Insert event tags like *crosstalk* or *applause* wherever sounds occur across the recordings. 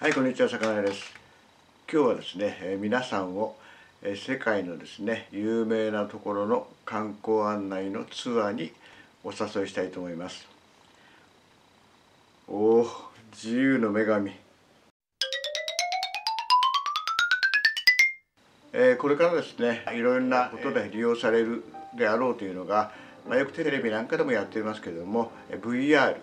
はいこんにちは魚屋です。今日はですね、えー、皆さんを、えー、世界のですね有名なところの観光案内のツアーにお誘いしたいと思います。おお自由の女神。えー、これからですねいろいろなことで利用されるであろうというのが、まあ、よくテレビなんかでもやっていますけれども VR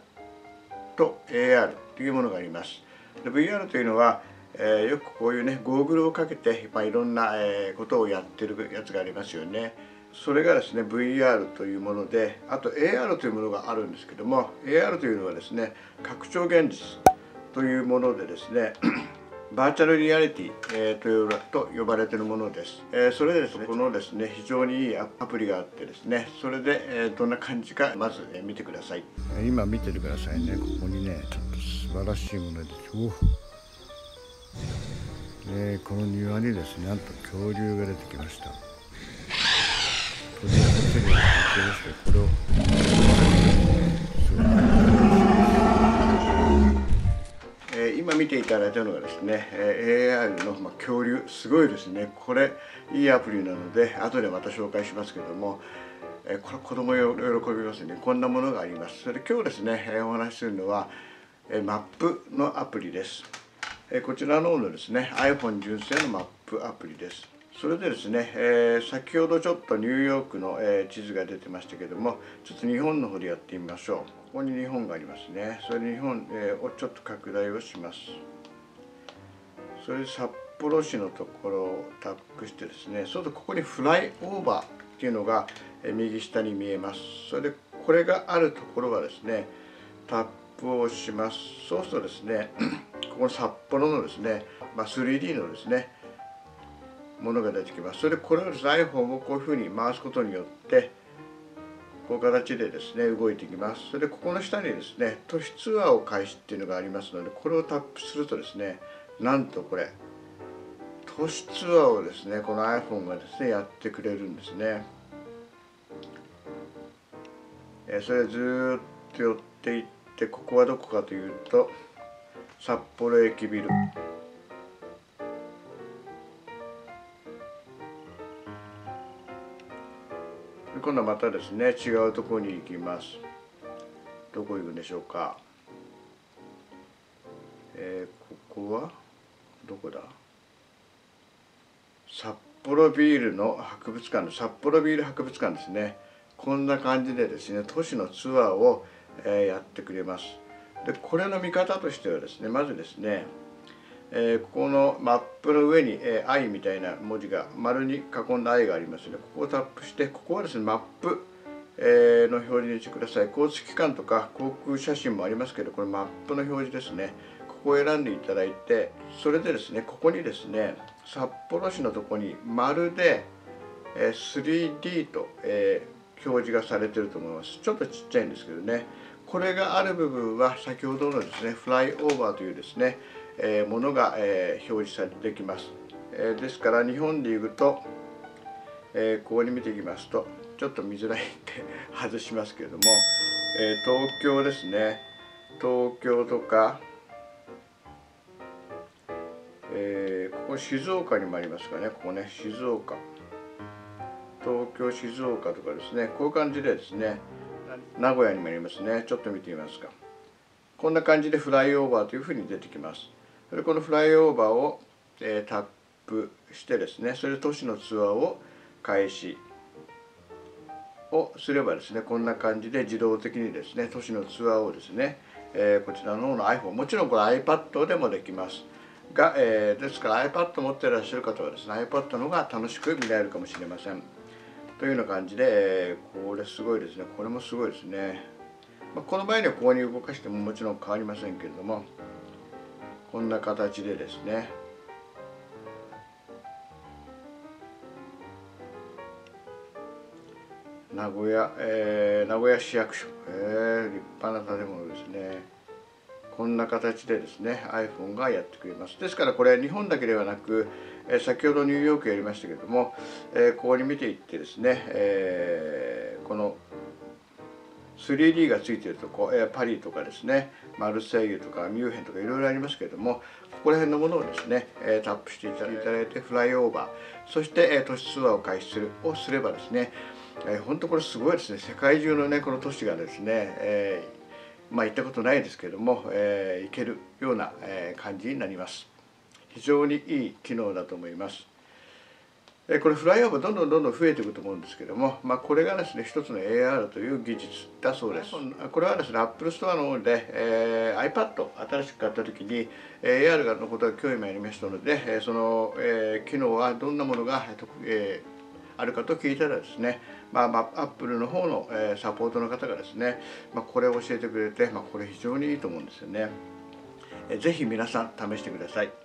と AR というものがありますで VR というのは、えー、よくこういうねゴーグルをかけて、まあ、いろんな、えー、ことをやってるやつがありますよね。それがですね VR というものであと AR というものがあるんですけども AR というのはですね拡張現実というものでですねバーチャルリアリティ、えー、と呼ばれているものです、えー、それでですねこのですね非常にいいアプリがあってですねそれで、えー、どんな感じかまず、え見てください。今見ててくださいね。ここにねちょっと素晴らしいものでおでこの庭にですねなんと恐竜が出てきました。鳥がホテルがこれを。今見ていただいたのがですね AI の、ま、恐竜すごいですね。これいいアプリなので後でまた紹介しますけどもこれ子供も喜びますね。こんなものがあります。それで今日ですねお話しするのはマップのアプリです。こちらの方のですね iPhone 純正のマップアプリです。それでですね、えー、先ほどちょっとニューヨークの、えー、地図が出てましたけどもちょっと日本の方でやってみましょう。ここに日本がありますね。それで日本、えー、をちょっと拡大をします。それで札幌市のところをタップしてですねそうするとここにフライオーバーっていうのが、え右下に見えます。それでこれがあるところはですねタップをします。そうするとですね *clears throat* ここ札幌のですね、まあ、3D のですねものが出てきます。それでこれをですね iPhone をこういうふうに回すことによってこういう形でですね動いていきます。それでここの下にですね都市ツアーを開始っていうのがありますのでこれをタップするとですねなんとこれ都市ツアーをですねこの iPhone がですねやってくれるんですね。えそれずっと寄っていってここはどこかというと札幌駅ビル。今度はまたですね違うところに行きます。どこ行くんでしょうか。えー、ここは？どこだ？札幌ビールの博物館の札幌ビール博物館ですね。こんな感じでですね都市のツアーを、えー、やってくれます。でこれの見方としてはですねまずですね、えー、ここのマップの上に「えー、愛」みたいな文字が丸に囲んだ「愛」がありますのでここをタップしてここはですねマップ、えー、の表示にしてください。交通機関とか航空写真もありますけどこれマップの表示ですね。ここを選んでいただいてそれでですねここにですね札幌市のとこに丸でえ 3D と、え、表示がされてると思います。ちょっとちっちゃいんですけどね。これがある部分は先ほどのですねフライオーバーというですね、え、ものが、え、表示されてきます、え、ですから日本でいうと、え、ここに見ていきますとちょっと見づらいんで *laughs* 外しますけれども、え、東京ですね。東京とかえ、ここ静岡にもありますかね。ここね静岡。東京静岡とかですね。こういう感じでですね名古屋にもありますね。ちょっと見てみますか。こんな感じでフライオーバーというふうに出てきます。それこのフライオーバーを、えー、タップしてですねそれで都市のツアーを開始をすればですねこんな感じで自動的にですね都市のツアーをですね、えー、こちらの方の iPhone もちろんこれ iPad でもできます。が、えー、ですから iPad 持ってらっしゃる方はですね iPad の方が楽しく見られるかもしれません。というような感じでえこれすごいですね。これもすごいですね、まあ、この場合にはここに動かしてももちろん変わりませんけれどもこんな形でですね。名古屋、えー、名古屋市役所、えー、立派な建物ですね。こんな形でですね iPhone がやってくれます。ですからこれ日本だけではなく、え先ほどニューヨークやりましたけれども、えここに見ていってですね、えこの 3D がついているとこ、えパリとかですねマルセイユとかミュンヘンとかいろいろありますけれどもここら辺のものをですね、えタップしていただいてフライオーバーそして、え都市ツアーを開始するをすればですね、え本当これすごいですね。世界中のねこの都市がですね、えまあ行ったことないですけれども、え行けるような、え感じになります。非常にいい機能だと思います。これフライオーバーどんどんどんどん増えていくと思うんですけども、まあ、これがですね一つの AR という技術だそうですこれはですね Apple Store の方で、えー、iPad 新しく買った時に AR のことが興味もありましたのでその、えー、機能はどんなものが、えー、あるかと聞いたらですねまあ、まあ、Apple の方の、えー、サポートの方がですね、まあ、これを教えてくれて、まあ、これ非常にいいと思うんですよね。えー、ぜひ皆さん試してください。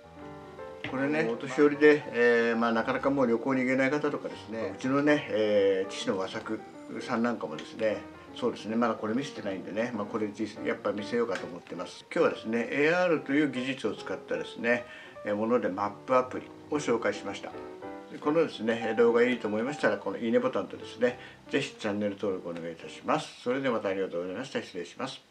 これねお年寄りで、えーまあ、なかなかもう旅行に行けない方とかですねうちのね、えー、父の和作さんなんかもですねそうですねまだこれ見せてないんでね、まあ、これやっぱ見せようかと思ってます。今日はですね AR という技術を使ったですねものでマップアプリを紹介しました。このですね動画いいと思いましたらこのいいねボタンとですね是非チャンネル登録お願いいたします。それではまたありがとうございました。失礼します